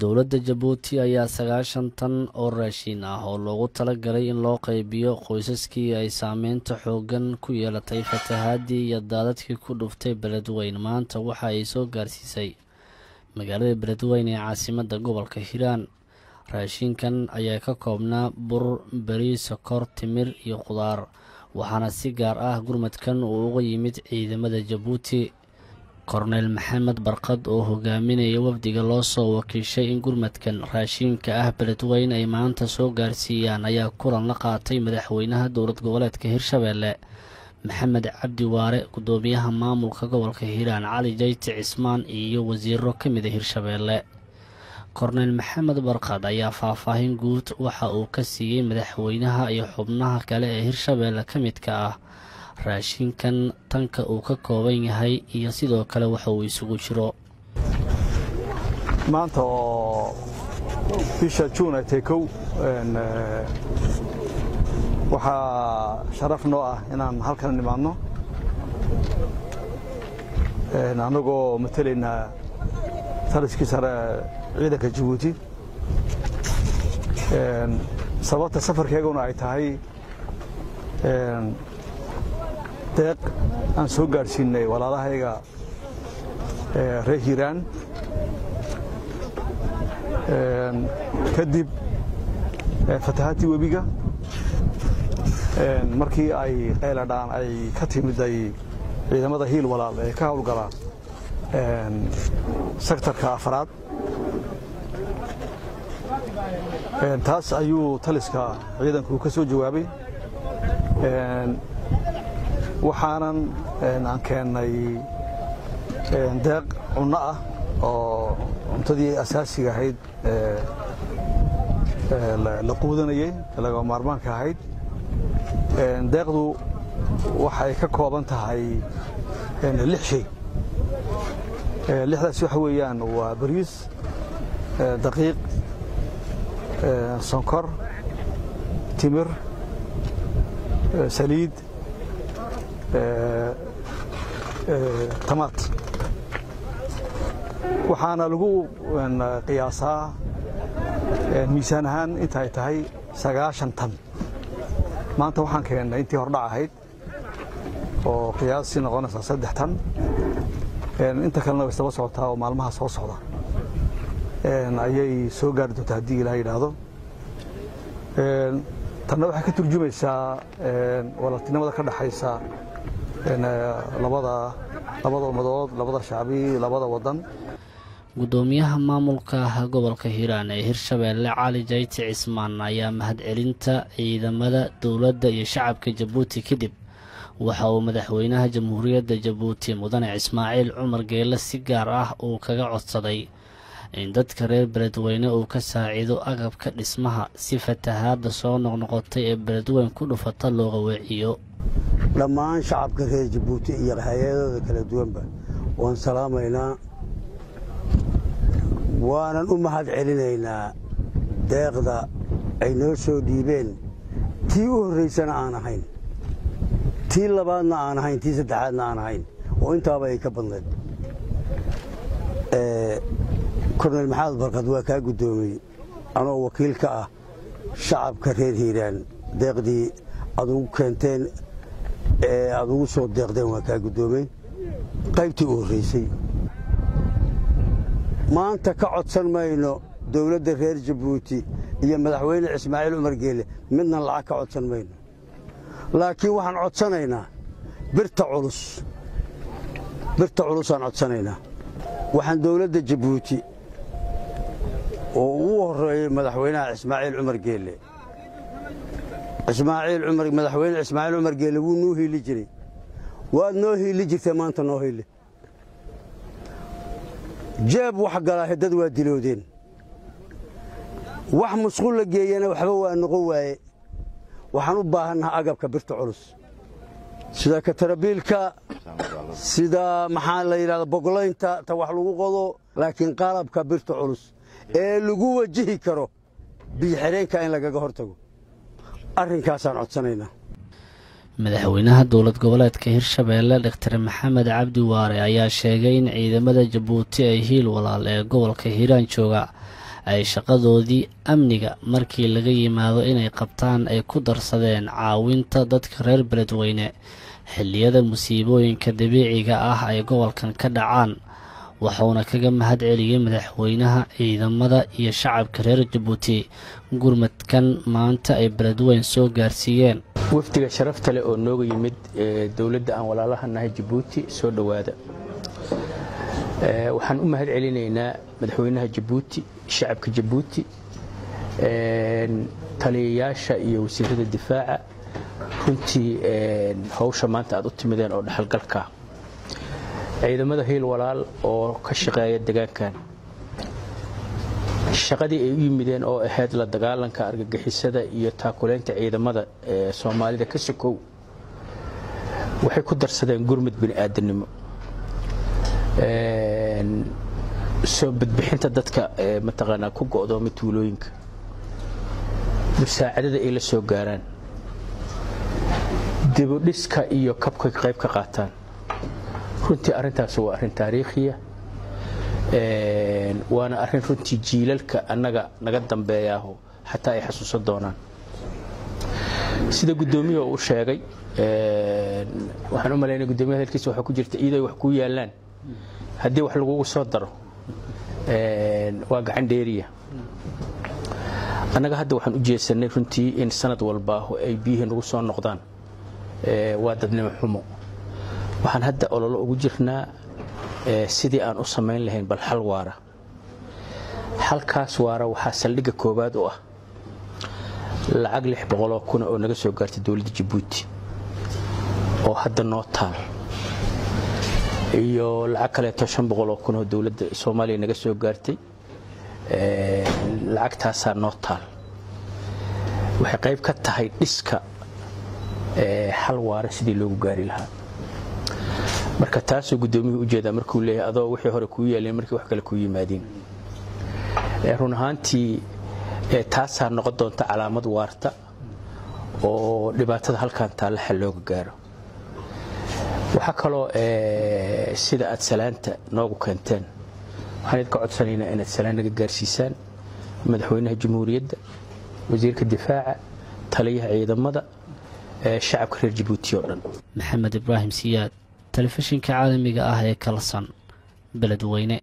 dowladda jabuuti ayaa sagaashan tan oo raashiin ah oo loogu talagalay in loo qaybiyo qoysaskii ay saameynta xooggan ku yeelatay fatahaadii iyo daadadkii ku dhuftay beledweyn maanta waxa ay soo gaarsiisay magaalada beledweyn ee caasimadda gobolka hiiraan. Raashinkan ayaa ka koobnaa bur beri sokor timir iyo khudaar waxaana si gaar ah gurmadkan uu uga yimid ciidamada jabuuti korneyl maxamed barkad oo hogaaminaya wafdiga loo soo wakiishay in gurmadkan raashiinka ah beledweyn ay maanta soo gaarsiiyaan ayaa kulan la qaatay madaxweynaha dowlad goboleedka hirshabeelle maxamed cabdi waare gudoomiyaha maamulka gobolka hiiraan cali jayti cismaan iyo wasiiro ka mida hirshabeelle. Korneyl maxamed barkad ayaa faahfaahin guud waxa uu ka siiyey madaxweynaha iyo xubnaha kale ee hirshabeelle ka midka ah raashinkan tanka uu ka kooban yahay iyo sidoo kale waxa uu isugu jiro. Maanta oo bisha juun ay tahay kow waxaa sharaf noo ah inaan halkan nimaadno. Annagoo matelaynaa taliskii sare ciidanka jabuuti sababta safarkeeguna ay tahay deeq aan soo gaadhsiinay walaalahayga reer hiiraan. Kadib fatahaadtii webiga. Markii ay qayladhaan ay ka timiday ciidamada hiil walaal ee ka hawlgala sektarka afraad taas ayuu taliska ciidanku ka soo jawaabay waxaanan aan keennay deeq cunno ah oo cuntadii asaasiga ahayd la quudanayey laga maarmaanka ahayd. Deeqdu waxay ka kooban tahay lix shay. Lixdaas waxa weeyaan waa bariis daqiiq sonkor timir saliid tamaad waxaana lagu qiyaasaa miisaan ahaan inta ay tahay sagaashan tan. Maanta waxaan keennay intii hordhac ahayd oo qiyaasii noqonaysaa saddex tan. Inta kalena way isdaba socotaa oo maalmaha soo socda. Ayay soo gaari doontaa haddii ilaah yidhaahdo. Tanna waxay ka turjumaysaa walaaltinimada ka dhaxaysa labada labada ummadood labada shacbi labada wadan. Gudoomiyaha maamulka gobolka hiiraan ee hirshabeelle cali jayti cismaan ayaa mahadcelinta ciidamada dowladda iyo shacabka jabuuti kadib waxa uu madaxweynaha jamhuuriyadda jabuuti mudane ismaaciil cumar geelle si gaar ah uu kaga codsaday in dadka reer beledweyne uu ka saaciido agabka dhismaha si fatahaadda soo noqnoqotay ee beledweyn ku dhufata looga weeciyo dhammaan shacabka reer jabuuti iyo hay'adooda kala duwanba waan salaamaynaa. Waanan u mahad celinaynaa deeqda ay noo soo dhiibeen. Tii u horraysana aan ahayn. Tii labaadna aan ahayn tii saddexaadna aan ahayn. Oo intaaba ay ka badnayd. Korneyl maxamed barkad waa kaa guddoomiyey anoo wakiil ka ah shacabka reer hiiraan. Deeqdii aad ugu keenteen ee aad ugu soo deeqdeen waa kaa guddoomey qaybtii u horraysay maanta ka codsan mayno dowladda reer jabuuti iyo madaxweyne ismaaciil cumar geele midna lacag ka codsan mayno. Laakiin waxaan codsanaynaa birta culus. Birta culusaan codsanaynaa. Waxaan dowladda jabuuti oo ugu horreeyey madaxweynaha ismaaciil cumar geele ismaaciil cumar madaxweyne ismaaciil cumar geele wuu noo hiili jiray. Waad noo hiili jirtay maanta noo hiili jeeb wax galaa heddad waa diloodeen. Wax musqul la geeyana waxba waa noqon waaye. Waxaan u baahannaha agabka birta culus. Sida katarabiilka sida maxaa la yidhahda bogolaynta ta wax lagu qodo laakiin qalabka birta culus ee lagu wajihi karo biyo-xidheenka in lagaga hor tago arrinkaasaan codsanaynaa. Madaxweynaha dowlad goboleedka hirshabeelle doctor maxamed cabdi waare ayaa sheegay in ciidamada jabuuti ay hiil walaal ee gobolka hiiraan jooga ay shaqadoodii amniga markii laga yimaado inay qabtaan ay ku darsadeen caawinta dadka reer beledweyne xilliyada musiibooyinka dabiiciga ah ay gobolkan ka dhacaan wuxuuna kaga mahad celiyey madaxweynaha ciidamada iyo shacabka reer jabuuti gurmadkan maanta ay beledweyn soo gaarsiiyeen. Wafdiga sharafta leh oo nooga yimid dowladda aan walaalaha nahay jabuuti soo dhowaada. Waxaan u mahad celinaynaa madaxweynaha jabuuti shacabka jabuuti taliyayaasha iyo wasiirada difaaca. Runtii hawsha maanta aad u timideen oo dhexalgalka ciidamada hiil walaal oo ka shaqeeya degaankan shaqadii ay u yimideen oo ahayd la dagaalanka argagixisada iyo taakuleynta ciidamada ee soomaalida ka sokow waxay ku darsadeen gurmud bini'aadanimo soo badbixinta dadka mataqaanaa ku go'dooma tuulooyinka musaacadada ay la soo gaaraan. Dibudhiska iyo kabka qayb ka qaataan runtii arrintaas waa arrin taariikhiya waana arrin runtii jiilalka annaga naga dambeeyaaho xataa ay xasuusan doonaan. Sida guddoomiya uu sheegay waxaan u malaynaya guddoomiya hadalkiisa waxaa ku jirta iyadoo ay wax kuu yaallaan. Haddii wax lagugu soo daro waa gacan dheeriya. Annaga hadda waxaan u jeesanay runtii in sanad walba ay biyihii nagu soo noqdaan. Waa dadnimo xumo waxaan hadda ololo ugu jirnaa sidii aan u samayn lahayn bal xal waara. Xalkaas waara waxaa saldhigga koowaad u ah lacag lix boqoloo kuna oo naga soo gaartay dowladda jabuuti oo hadda noo taal iyo lacag kaleeto shan boqoloo kun oo dowladda soomaaliya naga soo gaartay lacagtaasaa noo taal. Waxay qayb ka tahay dhiska xal waara sidii loogu gaari lahaa marka taasoo guddoomiyuhu u jeedaa markuu leeyahay adoo wixii hore kuu yaaleen markii wax kale kuu yimaadeen. Run ahaantii taasaa noqon doonta calaamad waarta oo dhibaatada halkan taalla xal looga gaaro. Waxaa kaloo sida aad salaanta noogu keenteen. Waxaan idinka codsanaynaa inaad salaan gaarsiisaan madaxweynaha jamhuuriyadda wasiirka difaaca taliyaha ciidamada shacabka reer jabuuti oo dhan. Maxamed ibraahim siyaad telefishinka caalamiga ah ee kalsan beledweyne